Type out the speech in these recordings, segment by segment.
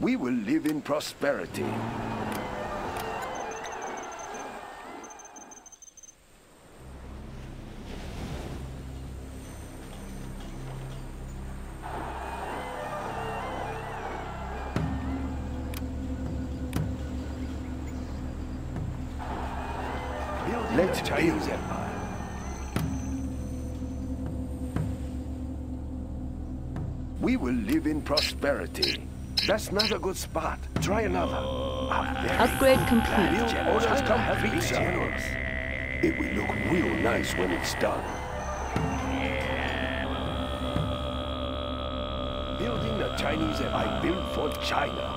We will live in prosperity. Let's build empire. We will live in prosperity. That's not a good spot. Try another. Upgrade complete. Build orders complete, sir. It will look real nice when it's done. Building the Chinese empire I built for China.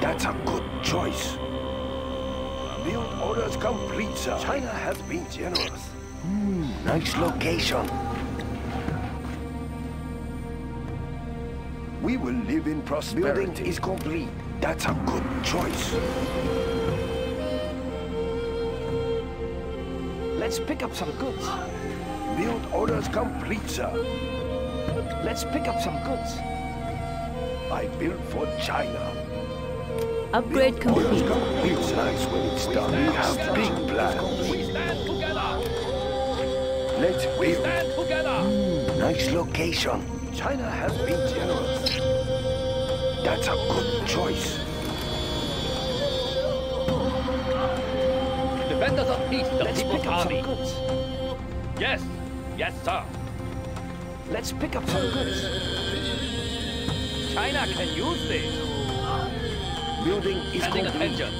That's a good choice. Build orders complete, sir. China has been generous. Hmm, nice location. We will live in prosperity. Building is complete. That's a good choice. Let's pick up some goods. Build orders complete, sir. Let's pick up some goods. I built for China. Upgrade Build orders complete. complete. It's nice when it's done. We have big plans. We stand together. Let's build. Stand together. Hmm, nice location. China has been generous. That's a good choice. Defenders of peace, the Let's People's pick up Army. some goods. Yes, yes, sir. Let's pick up some goods. China can use this. Building is Standing complete. attention.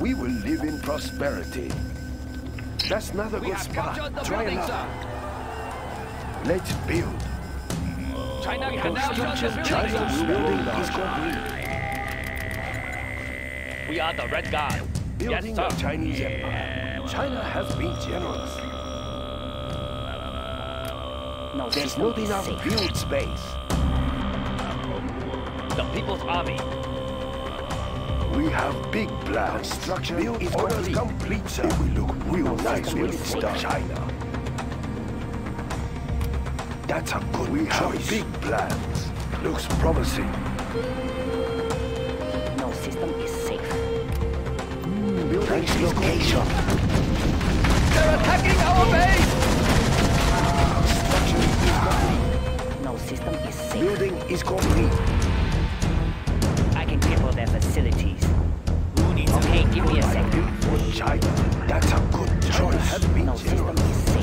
We will live in prosperity. That's not a We good spot. Try building, another. Let's build. China can now use the China's building. is complete. We are the Red Guard. Building yes, the. Chinese empire. China has been generous. No There's not enough safe. build space. The People's Army. We have big plans. Structure build is orders complete, sir. It will look real nice when it's done. China. That's a good we choice. have big plans. Looks promising. No system is safe. Mm, nice location. They're attacking our base. Structure is complete. No system is safe. Building is complete. I can cripple their facilities. Okay, give me a second. China. That's a good choice. No system is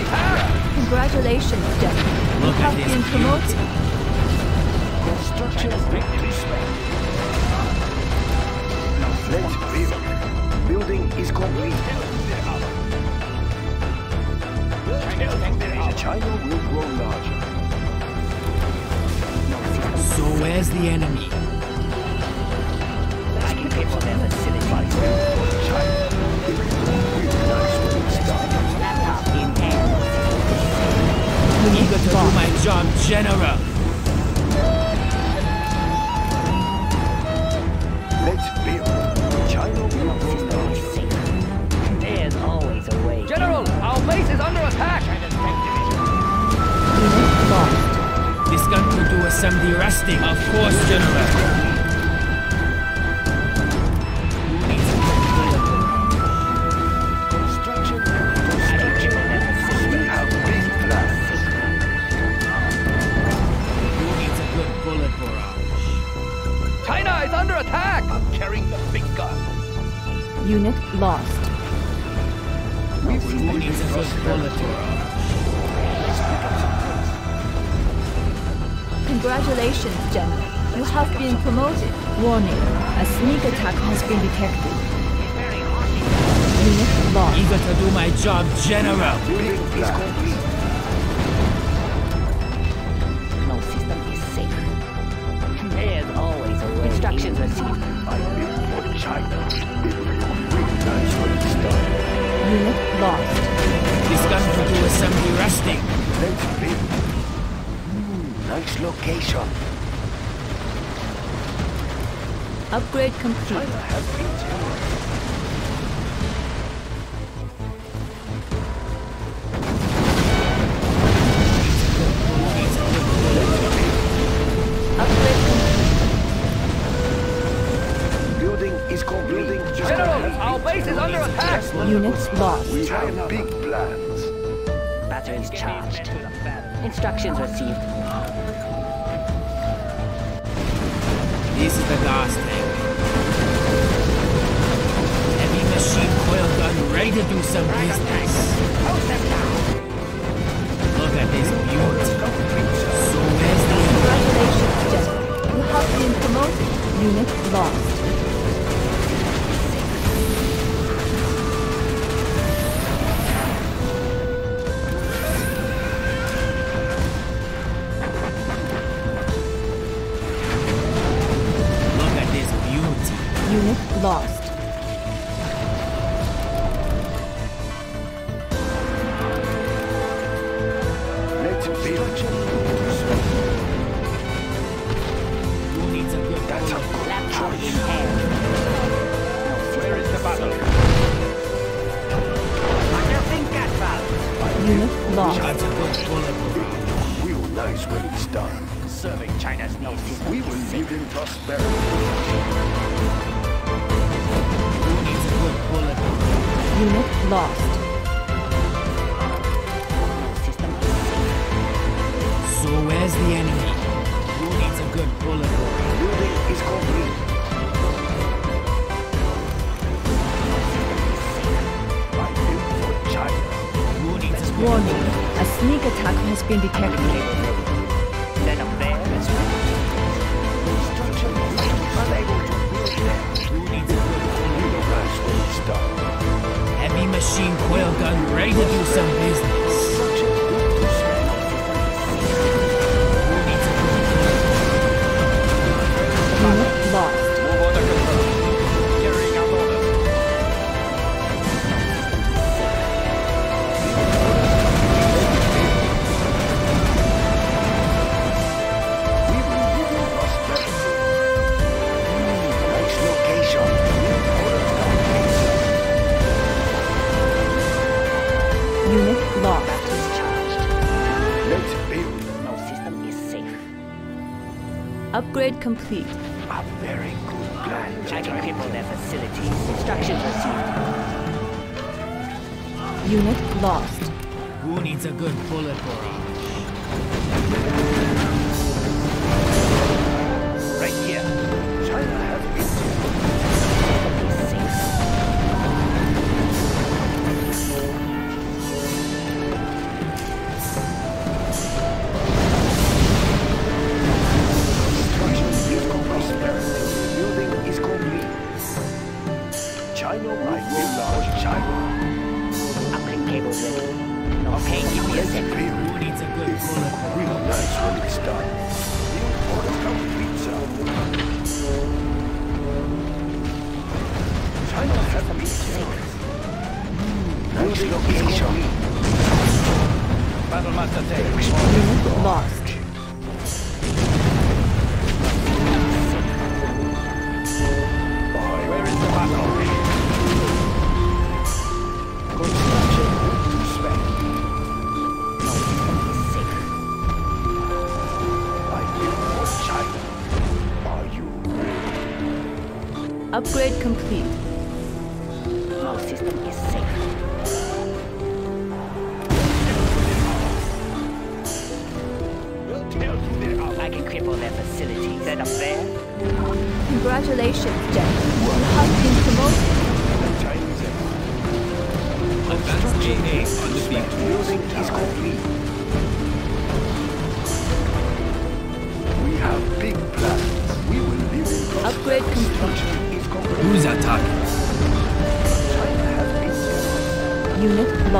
Congratulations, Deputy. You have been promoted. Construction victory spent. Let's build. Building is complete. China will grow larger. So where's the enemy? I can cripple their facilities. Eager to do my job, General. Let's build. China will No system safe. There's always a way. General, our base is under attack. This gun could do with some derusting. Of course, General. Prosperity. lost. Congratulations, General. You have been promoted. Warning, a sneak attack has been detected. Unit lost. Eager to do my job, General. Building is complete. No system is safe. There's always a way. Instructions received. I built for China. It will be really nice when. Unit lost. This to do assembly build. Hmm, nice location. Upgrade complete. Units lost. We have big plans. Batteries charged. Instructions received. This is the gas tank. Heavy machine coil gun ready to do some business. Look at this beauty. So where's the Congratulations, General. You have been promoted. Unit lost. Unit lost. That's a good bullet. Real nice when it's done. Serving China's needs. We will safe. live in prosperity. Who needs a good bullet? Unit lost. No system is safe. So where's the enemy? Who needs a good bullet? Building is complete. Warning, a sneak attack has been detected. Heavy machine coil gun ready to do some business. Complete.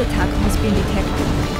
attack has been detected.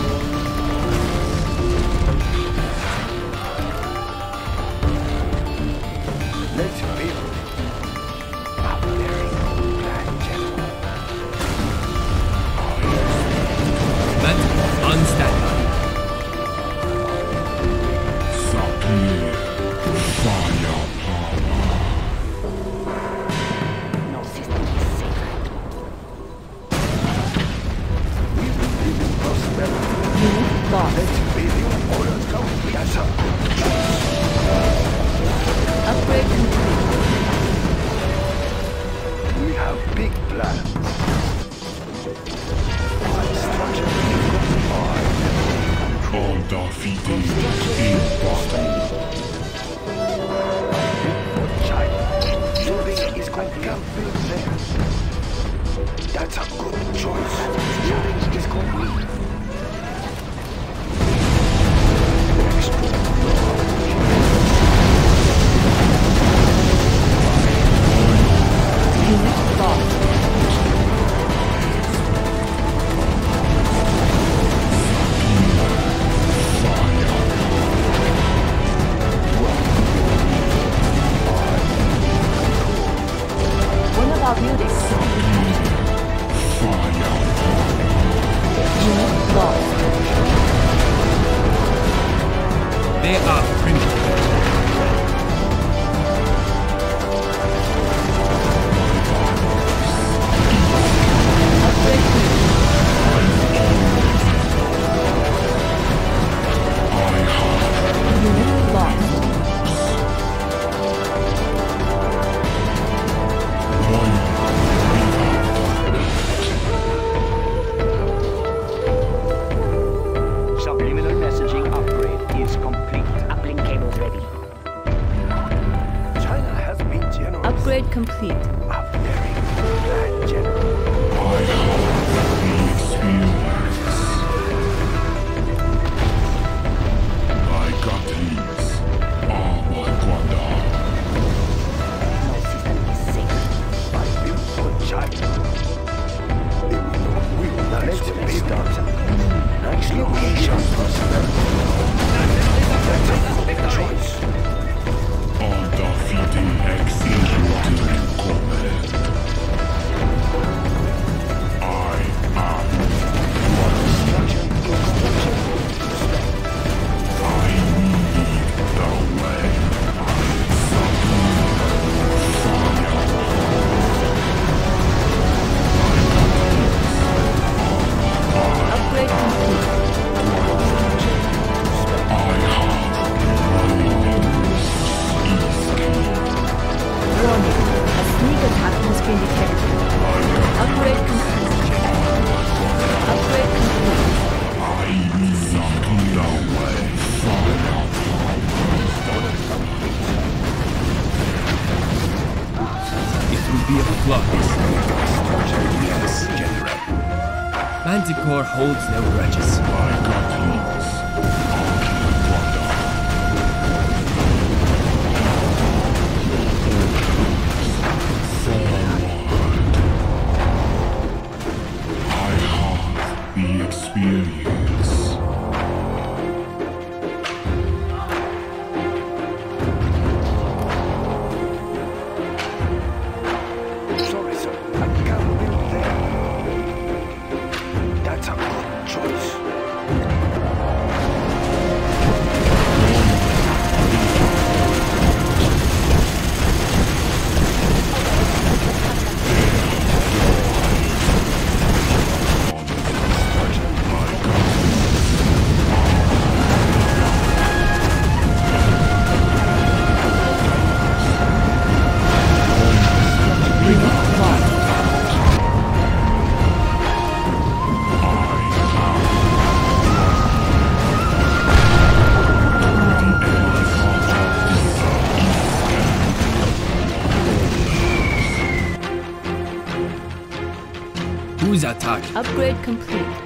Upgrade complete.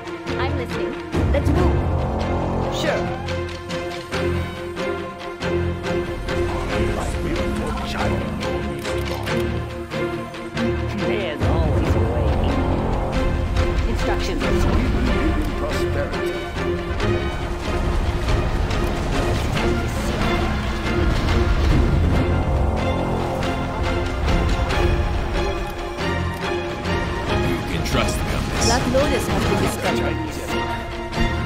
Black Lotus has been discovered.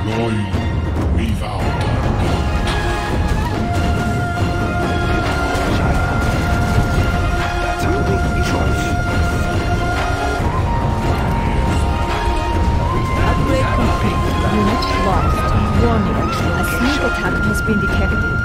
Loyal without a doubt. That's our big. Upgrade complete. Unit lost. Warning. A sneak attack has been detected.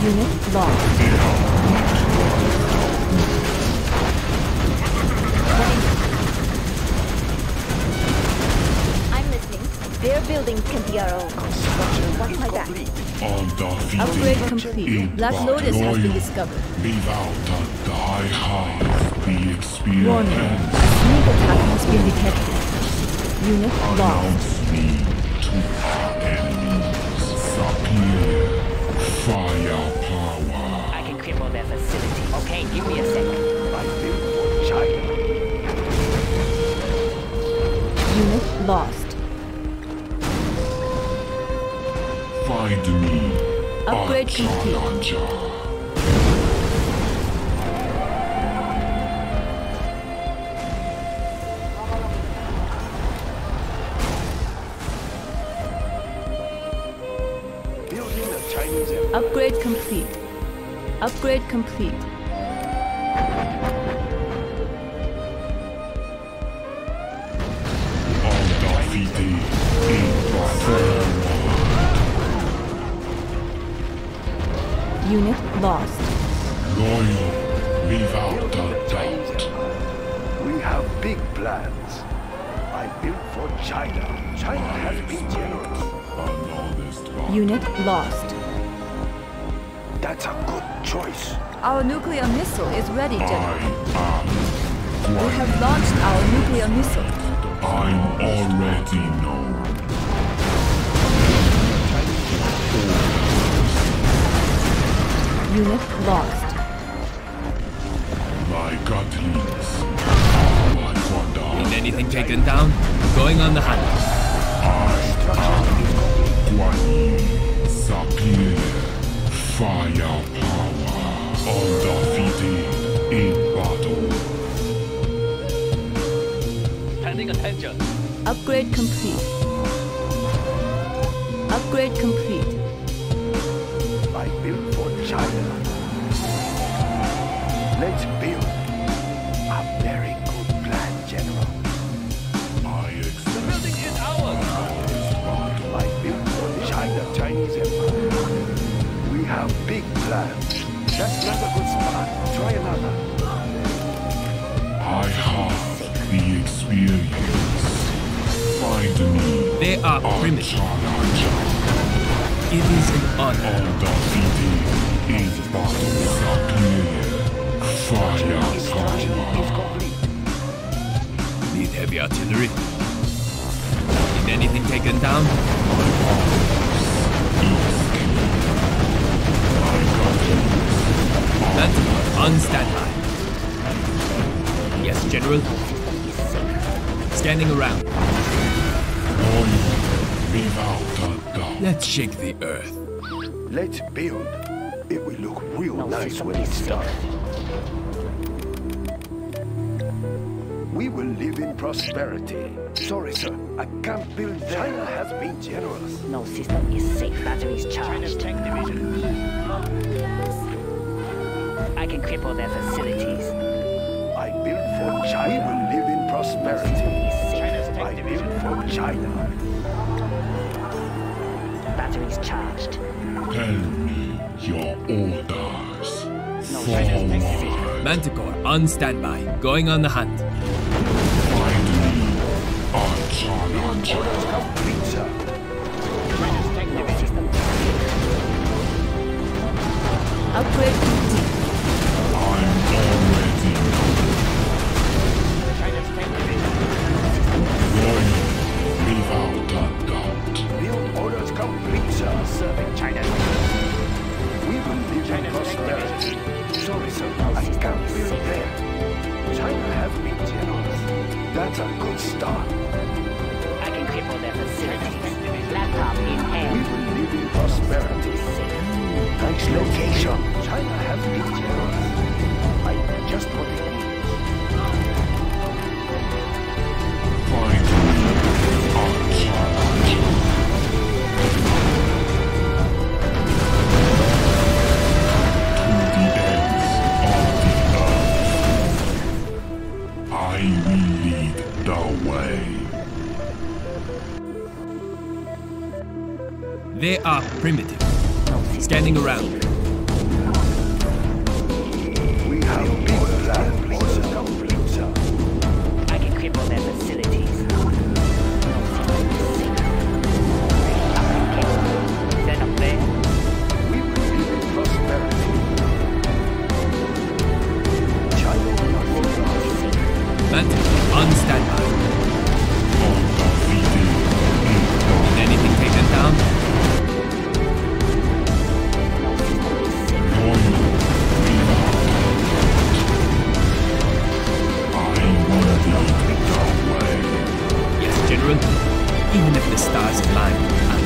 Unit lost. I'm listening. Their buildings can be our own. Watch my back. Upgrade complete. Black Lotus has been discovered. Without a die hard, the experience Warning. A sneak attack has been detected. Unit lost. Facility. Okay, give me a second. I built for China. Unit lost. Find me Upgrade complete. challenger. Building a Chinese empire. Upgrade complete. Upgrade complete. Undefeated in battle. Unit lost. Loyal without Building a a doubt. We have big plans. I built for China. China has been generous. An honest battle. Unit lost. Our nuclear missile is ready, I General. am We have launched our nuclear missile. I'm already known. Unit lost. My gut leads. My Guan Need anything taken down? Going on the hunt. Guan Yin. Superior. Firepower. Undefeated in battle. Standing attention. Upgrade complete. Upgrade complete. I built for China. Let's build a very good plan, General. I The building is ours. I built for China, Chinese Empire. We have big plans. That's not a good spot. Try another. I have the experience. Find me They are a primitive. It is an honor. Undefeated in battle. Superior. Instruction Firepower. is complete. Need heavy artillery. Need anything taken down? That's on standby. Yes, General. Standing around. Without a doubt. Let's shake the earth. Let's build. It will look real No, nice when it's done. We will live in prosperity. Sorry, sir. I can't build there. China has been generous. No system is safe. Batteries charged. China's charged. tank division. I can cripple their facilities. I built for China. We will live in prosperity. I built for China. Batteries charged. Tell me your orders. No, Manticore on standby, going on the hunt. Find me, Archon Complete, sir. Upgrade They are primitive, standing around. stars align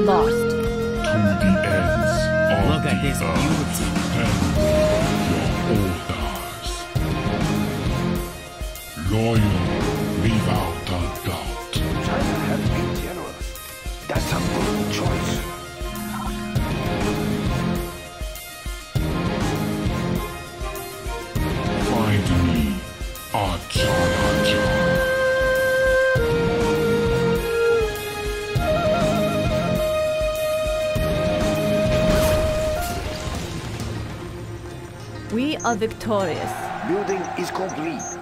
Lost. To the ends of Look at this beauty. And your orders. Loyal. Are victorious. Building is complete.